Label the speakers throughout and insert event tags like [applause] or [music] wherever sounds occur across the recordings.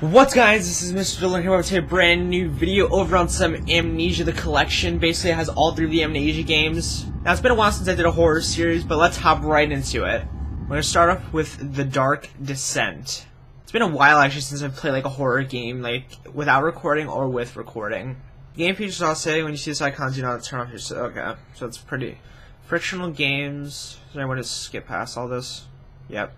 Speaker 1: What's guys, this is Mr. Delorian here with a brand new video over on some Amnesia the Collection. Basically it has all three of the Amnesia games. Now it's been a while since I did a horror series, but let's hop right into it. We're gonna start off with The Dark Descent. It's been a while actually since I've played like a horror game, like without recording or with recording. The Game features I'll say when you see this icon do not turn off your okay. So it's pretty frictional games. Is there anyone to skip past all this? Yep.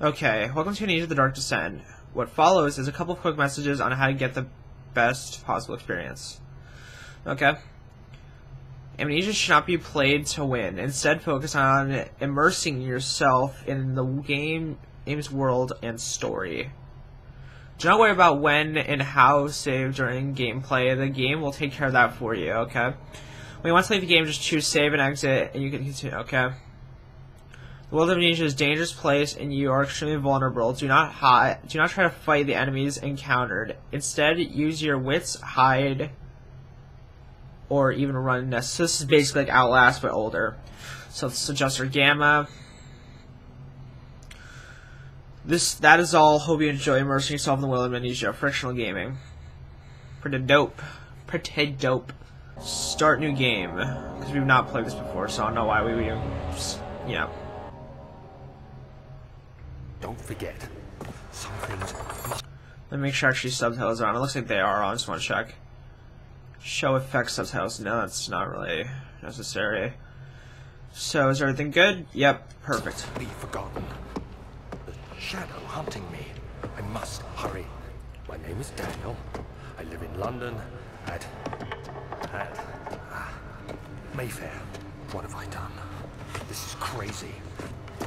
Speaker 1: Okay, welcome to Amnesia the Dark Descent. What follows is a couple of quick messages on how to get the best possible experience. Okay. Amnesia should not be played to win. Instead, focus on immersing yourself in the game, game's world and story. Do not worry about when and how save during gameplay. The game will take care of that for you, okay? When you want to leave the game, just choose save and exit, and you can continue, okay? World of Amnesia is a dangerous place, and you are extremely vulnerable. Do not hide. Do not try to fight the enemies encountered. Instead, use your wits, hide, or even run. So this is basically like Outlast, but older. So let's gamma. This that is all. Hope you enjoy immersing yourself in the world of Amnesia. Frictional gaming. Pretty dope. Pretty dope. Start new game because we've not played this before, so I don't know why we would, you know.
Speaker 2: Don't forget, some things must
Speaker 1: Let me make sure actually subtitles are on. It looks like they are on. Just want to check. Show effects subtitles. No, that's not really necessary. So is everything good? Yep, perfect.
Speaker 2: be forgotten. The shadow hunting me. I must hurry. My name is Daniel. I live in London at at ah, Mayfair. What have I done? This is crazy.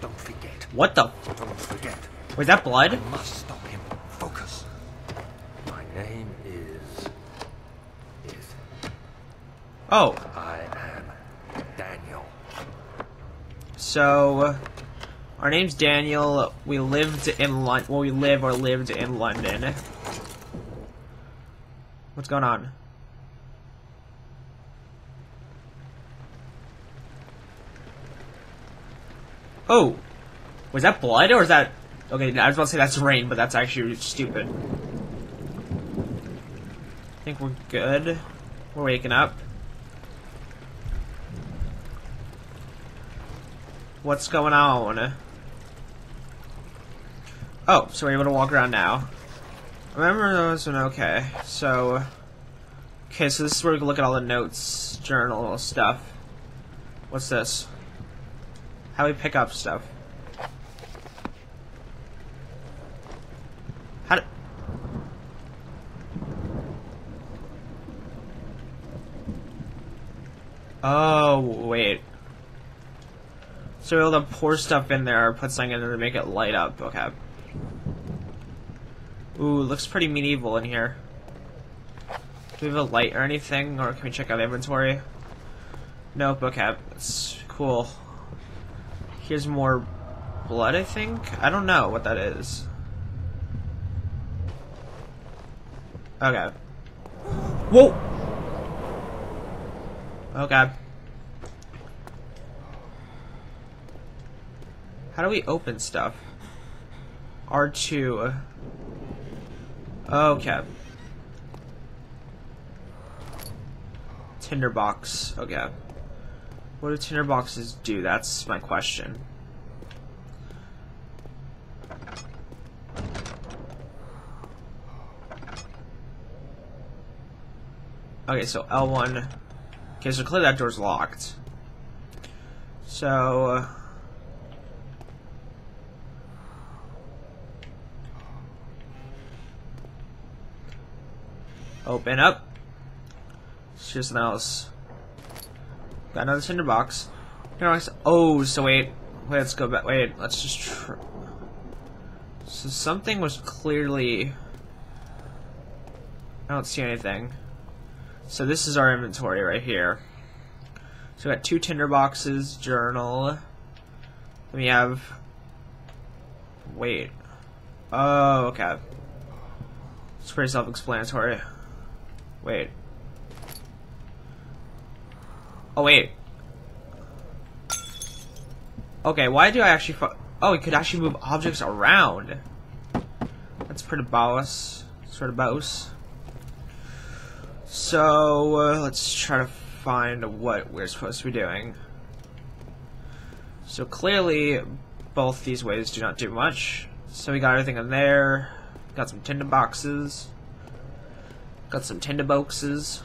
Speaker 2: Don't forget.
Speaker 1: What the?
Speaker 2: Don't forget.
Speaker 1: Was that blood?
Speaker 2: I must stop him. Focus. My name is is
Speaker 1: Oh,
Speaker 2: I am Daniel.
Speaker 1: so our name's Daniel. We lived in London. Well, we live or lived in London. What's going on? Oh, was that blood or is that? Okay, I was about to say that's rain, but that's actually stupid. I think we're good. We're waking up. What's going on? Oh, so we're able to walk around now. Remember those one? Okay, so... Okay, so this is where we can look at all the notes, journal stuff. What's this? How we pick up stuff. How do... Oh, wait. So able to pour stuff in there or put something in there to make it light up. Okay. Ooh, looks pretty medieval in here. Do we have a light or anything? Or can we check out inventory? Nope, okay. It's cool. Here's more blood, I think? I don't know what that is. Okay. Whoa! Oh, okay. How do we open stuff? R2. Okay. Tinderbox. Okay. What do tinderboxes do? That's my question. Okay, so L1. Okay, so clearly that door's locked. So... uh, Open up. Here's something else. Got another tinder box. Oh, so wait. Let's go back. Wait, let's just tr So something was clearly... I don't see anything. So this is our inventory right here. So we got two tinder boxes, journal. Then we have... Wait. Oh, okay. It's pretty self-explanatory. Wait. Oh, wait. Okay, why do I actually... Oh, we could actually move objects around. That's pretty boss, sort of boss. So uh, let's try to find what we're supposed to be doing. So clearly, both these ways do not do much. So we got everything in there. Got some tinder boxes. Got some tinder boxes.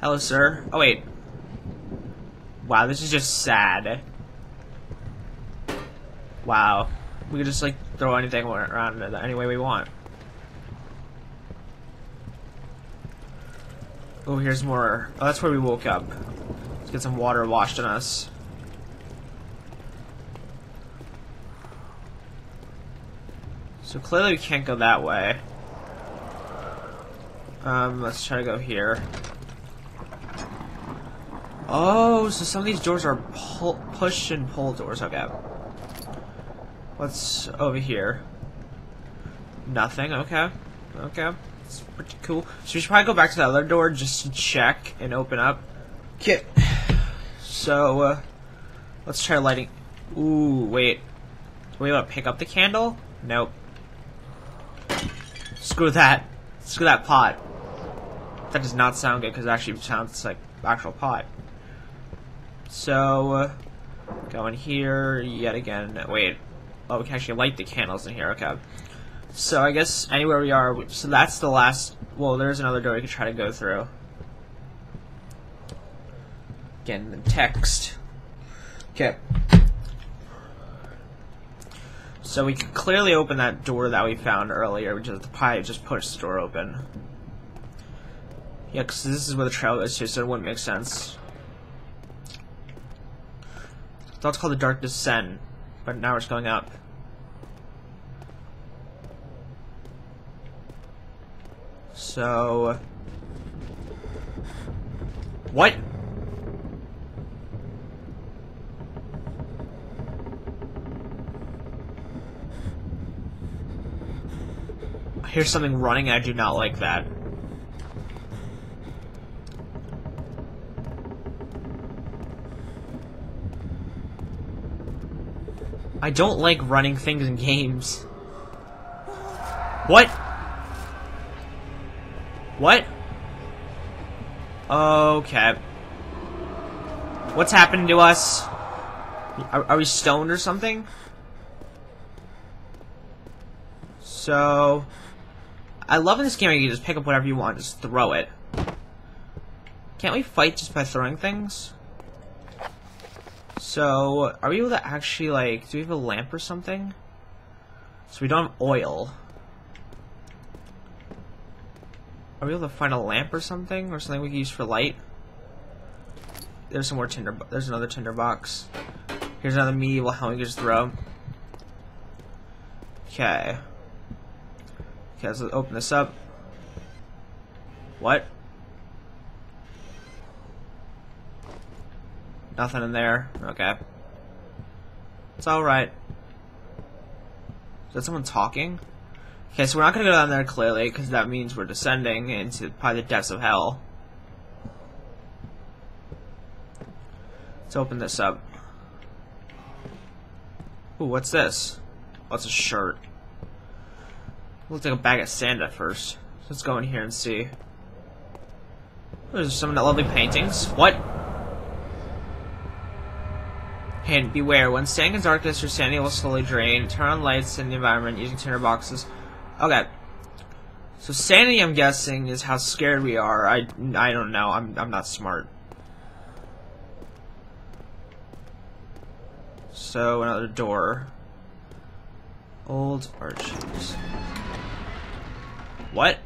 Speaker 1: Hello, sir. Oh, wait. Wow, this is just sad. Wow. We can just, like, throw anything around any way we want. Oh, here's more. Oh, that's where we woke up. Let's get some water washed on us. So clearly we can't go that way. Um, let's try to go here. Oh, so some of these doors are pull, push and pull doors. Okay. What's over here? Nothing. Okay. Okay. It's pretty cool. So we should probably go back to the other door just to check and open up. Okay. So, uh, let's try lighting. Ooh, wait. Do we want to pick up the candle? Nope. Screw that. Screw that pot. That does not sound good because it actually sounds like actual pot. So, uh, go in here yet again. Wait. Oh, we can actually light the candles in here. Okay. So, I guess anywhere we are, so that's the last, well, there's another door we could try to go through. Again, the text. Okay. So we can clearly open that door that we found earlier, which is the pie just pushed the door open. Yeah, because this is where the trail is to, so it wouldn't make sense. That's called the Dark Descent, but now it's going up. So... What? I hear something running, I do not like that. I don't like running things in games. What? What? Okay. What's happened to us? Are, are we stoned or something? So... I love in this game you can just pick up whatever you want, just throw it. Can't we fight just by throwing things? So, are we able to actually, like, do we have a lamp or something? So we don't have oil. Are we able to find a lamp or something? Or something we can use for light? There's some more tinder, there's another tinder box. Here's another medieval just throw. Okay. Okay, let's open this up. What? Nothing in there. Okay. It's alright. Is that someone talking? Okay, so we're not gonna go down there clearly, because that means we're descending into probably the depths of hell. Let's open this up. Ooh, what's this? Oh, a shirt. Looks like a bag of sand at first. Let's go in here and see. There's some lovely paintings. What? Hint, beware. When staying in darkness, your sanity will slowly drain. Turn on lights in the environment using tinder boxes. Okay. So sanity, I'm guessing, is how scared we are. I, I don't know. I'm, I'm not smart. So, another door. Old arches. What?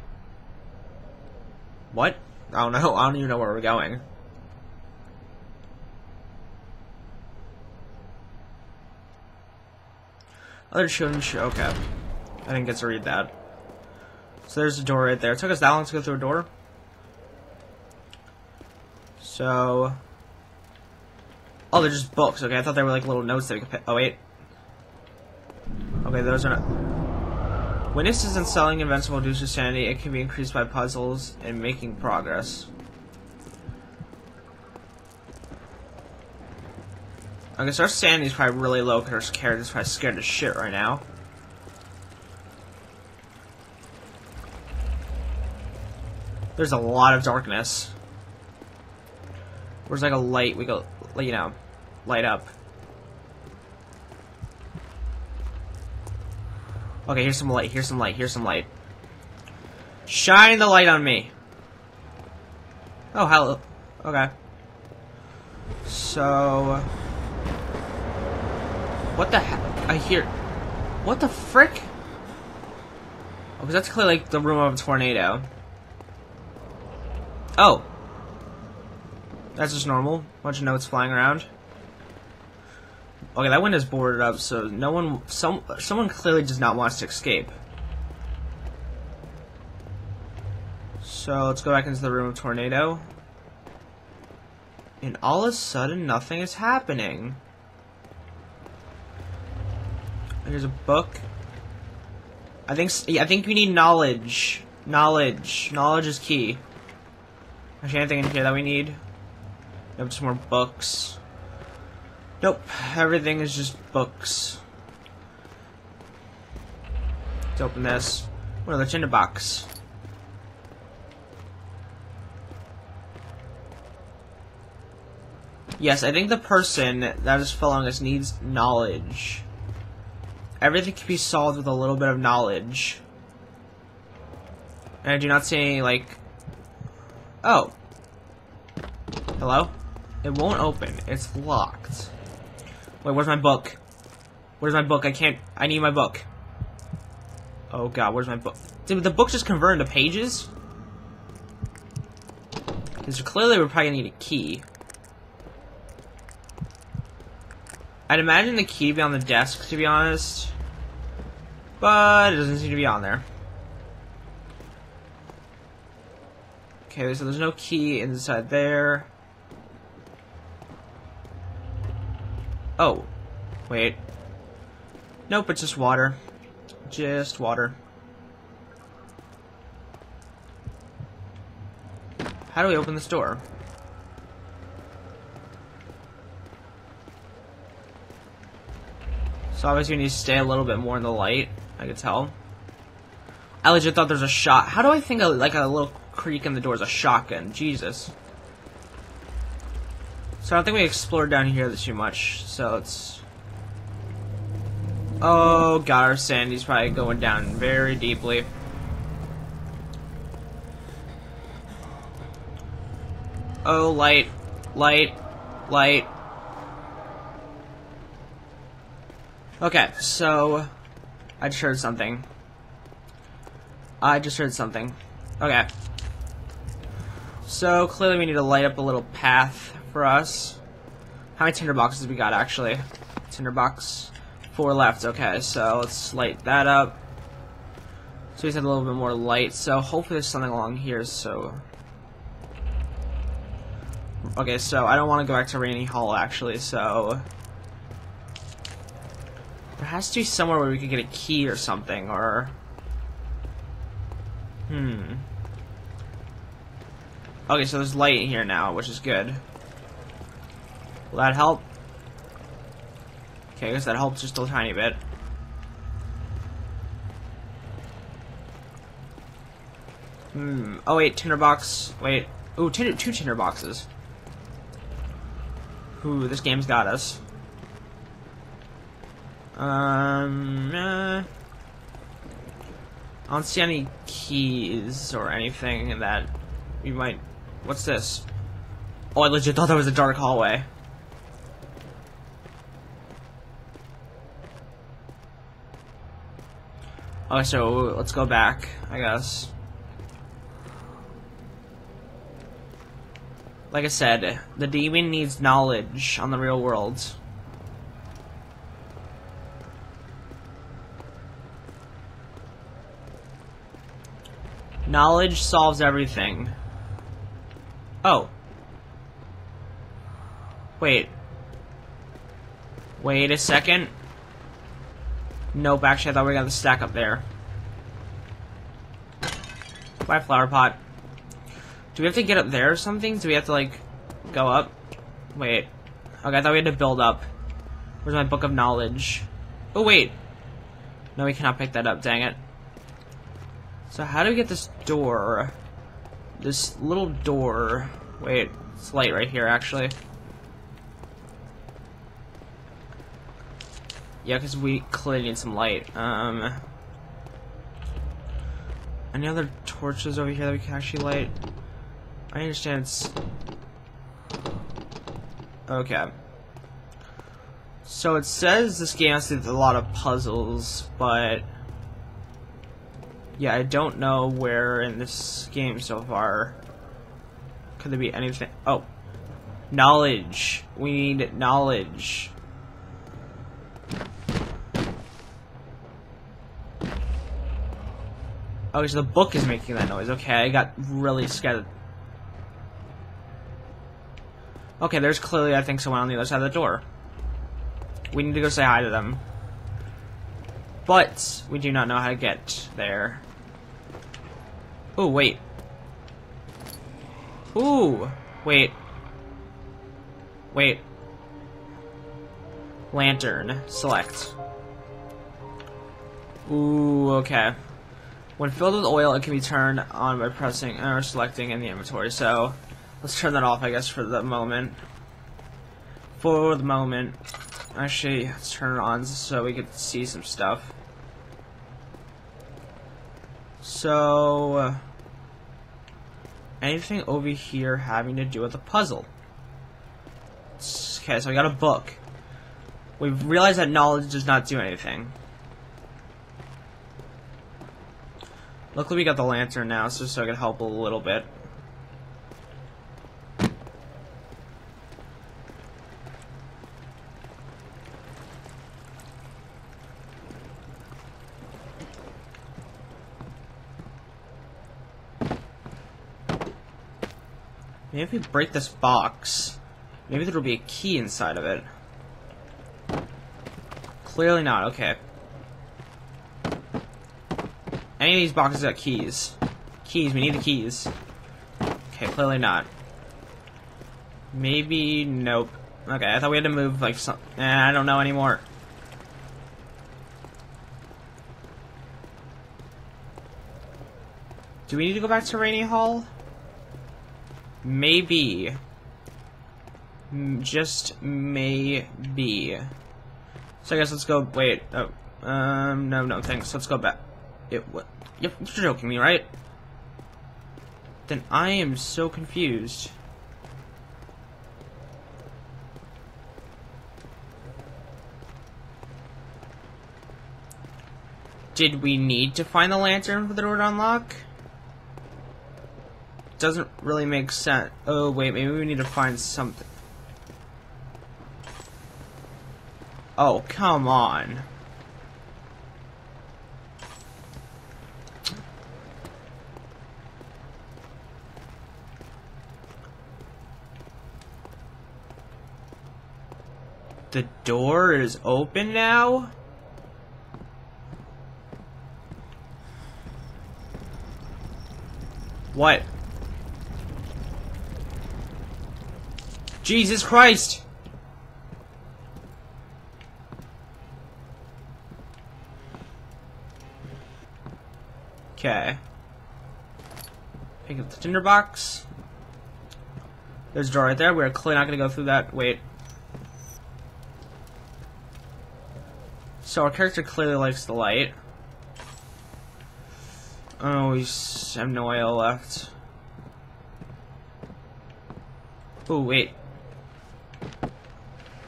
Speaker 1: What? I don't know. [laughs] I don't even know where we're going. Oh, Other children show. Okay. I didn't get to read that. So there's a door right there. It took us that long to go through a door. So... Oh, they're just books. Okay, I thought they were like little notes that we could pick. Oh, wait. Okay, those are not... Witnesses in selling invincible reduce your sanity. It can be increased by puzzles and making progress. I guess our sanity's probably really low because our character's is probably scared to shit right now. There's a lot of darkness. Where's like a light we go, you know, light up. Okay, here's some light, here's some light, here's some light. Shine the light on me. Oh, hello. Okay. So... What the heck? I hear... What the frick? Oh, because that's clearly like the room of a tornado. Oh. That's just normal. Bunch of notes flying around. Okay, that window's boarded up, so no one... Some, someone clearly does not want to escape. So, let's go back into the room of tornado. And all of a sudden, nothing is happening. Here's a book. I think yeah, I think we need knowledge. Knowledge. Knowledge is key. Actually, anything in here that we need? Have some more books. Nope. Everything is just books. Let's open this. What Another tinder box. Yes, I think the person that is following us needs knowledge. Everything can be solved with a little bit of knowledge. And I do not see any, like... Oh. Hello? It won't open. It's locked. Wait, where's my book? Where's my book? I can't... I need my book. Oh god, where's my book? Did the book just convert into pages? Because clearly we're probably gonna need a key. I'd imagine the key to be on the desk, to be honest. But it doesn't seem to be on there. Okay, so there's no key inside there. Oh. Wait. Nope, it's just water. Just water. How do we open this door? So obviously we need to stay a little bit more in the light. I could tell. I legit thought there's a shot. How do I think of, like a little creak in the door is a shotgun? Jesus. So I don't think we explored down here too much. So it's. Oh god, our sanity's probably going down very deeply. Oh, light, light, light. Okay, so I just heard something. I just heard something. Okay. So clearly we need to light up a little path for us. How many tinderboxes we got actually? Tinderbox. Four left. Okay, so let's light that up. So we just a little bit more light. So hopefully there's something along here. So. Okay, so I don't want to go back to Rainy Hall actually. So there has to be somewhere where we could get a key or something, or... Hmm. Okay, so there's light here now, which is good. Will that help? Okay, I guess that helps just a tiny bit. Hmm. Oh wait, tinderbox. Wait. Ooh, tinder two tinderboxes. Ooh, this game's got us. Um, uh, I don't see any keys or anything that we might... What's this? Oh, I legit thought that was a dark hallway. Okay, so let's go back, I guess. Like I said, the demon needs knowledge on the real world. Knowledge solves everything. Oh. Wait. Wait a second. Nope, actually I thought we got the stack up there. Bye, flower pot. Do we have to get up there or something? Do we have to, like, go up? Wait. Okay, I thought we had to build up. Where's my book of knowledge? Oh, wait. No, we cannot pick that up, dang it. So how do we get this door? this little door. Wait, it's light right here, actually. Yeah, because we clearly need some light. Um, any other torches over here that we can actually light? I understand it's... Okay. So it says this game has a lot of puzzles, but... Yeah, I don't know where in this game so far. Could there be anything? Oh. Knowledge. We need knowledge. Oh, so the book is making that noise. Okay, I got really scared. Okay, there's clearly, I think, someone on the other side of the door. We need to go say hi to them. But, we do not know how to get there. Oh, wait. Ooh, wait. Wait. Lantern, select. Ooh, okay. When filled with oil, it can be turned on by pressing or selecting in the inventory. So, let's turn that off, I guess, for the moment. For the moment. Actually, let's turn it on so we can see some stuff. So, uh, anything over here having to do with a puzzle? Okay, so we got a book. We've realized that knowledge does not do anything. Luckily we got the lantern now, so, so I can help a little bit. Maybe if we break this box, maybe there will be a key inside of it. Clearly not, okay. Any of these boxes got keys. Keys, we need the keys. Okay, clearly not. Maybe, nope. Okay, I thought we had to move, like, some... Eh, I don't know anymore. Do we need to go back to Rainy Hall? Maybe. Just maybe. So I guess let's go, wait, oh, um, no, no, thanks, let's go back. It, what? You're joking me, right? Then I am so confused. Did we need to find the lantern for the door to unlock? Doesn't really make sense. Oh, wait, maybe we need to find something. Oh, come on. The door is open now? What? Jesus Christ! Okay. Pick up the tinderbox. There's a door right there. We're clearly not gonna go through that. Wait. So our character clearly likes the light. Oh, we have no oil left. Oh, wait.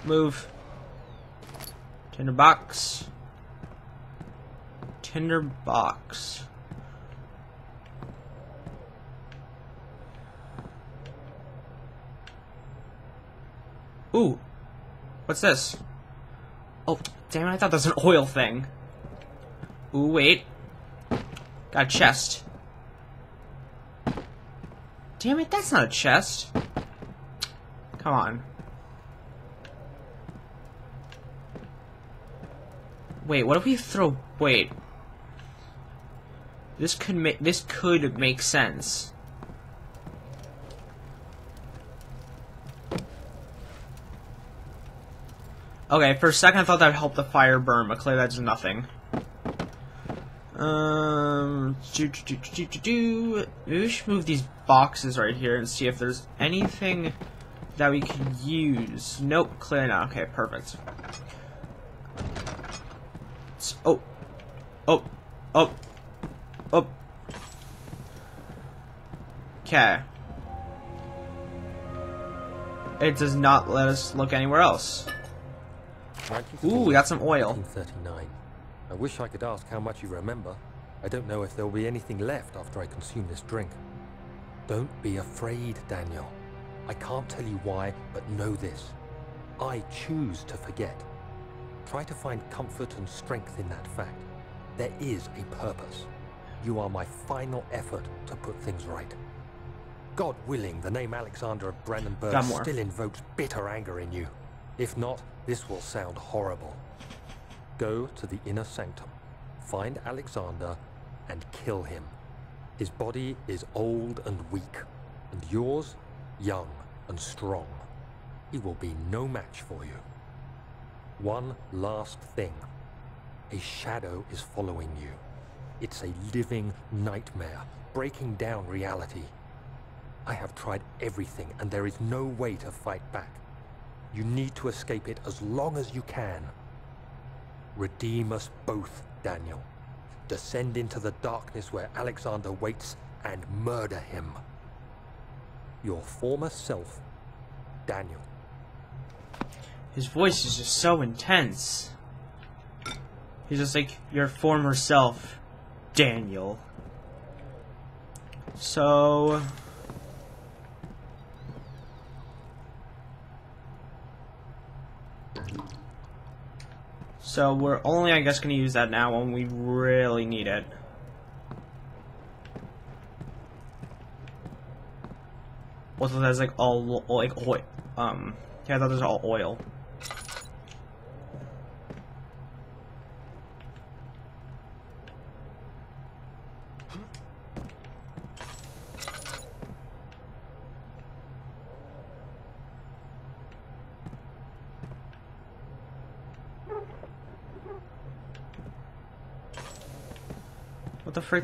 Speaker 1: Move. Tinder box. Tinder box. Ooh. What's this? Oh, damn it, I thought that was an oil thing. Ooh, wait. Got a chest. Damn it, that's not a chest. Come on. Wait, what if we throw... Wait. This could make... This could make sense. Okay, for a second I thought that would help the fire burn, but clearly that's nothing. Um, do, do, do, do, do. Maybe we should move these boxes right here and see if there's anything that we can use. Nope, clearly not. Okay, perfect. S- Oh, oh, oh, oh. Okay. It does not let us look anywhere else. Ooh, we got some oil.
Speaker 2: 1939. I wish I could ask how much you remember. I don't know if there'll be anything left after I consume this drink. Don't be afraid, Daniel. I can't tell you why, but know this. I choose to forget. Try to find comfort and strength in that fact. There is a purpose. You are my final effort to put things right. God willing, the name Alexander of Brandenburg still invokes bitter anger in you. If not, this will sound horrible. Go to the inner sanctum, find Alexander, and kill him. His body is old and weak, and yours, young and strong. He will be no match for you. One last thing. A shadow is following you. It's a living nightmare, breaking down reality. I have tried everything, and there is no way to fight back. You need to escape it as long as you can. Redeem us both, Daniel. Descend into the darkness where Alexander waits and murder him. Your former self, Daniel.
Speaker 1: His voice is just so intense. He's just like your former self, Daniel. So. So we're only, I guess, going to use that now when we really need it. Also, that's like all like oil. Um, yeah, I thought those are all oil.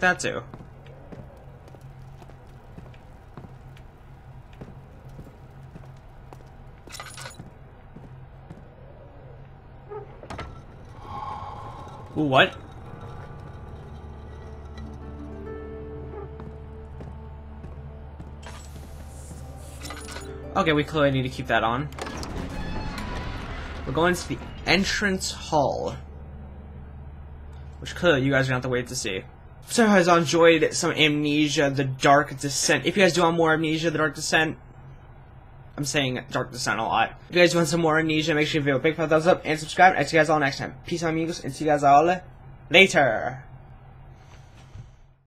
Speaker 1: That do? Ooh, what? Okay, we clearly need to keep that on. We're going to the entrance hall. Which clearly you guys are gonna have to wait to see. So I enjoyed some Amnesia, The Dark Descent. If you guys do want more Amnesia, The Dark Descent, I'm saying Dark Descent a lot. If you guys want some more Amnesia, make sure you give a big thumbs up and subscribe. And see you guys all next time. Peace amigos, and see you guys all later.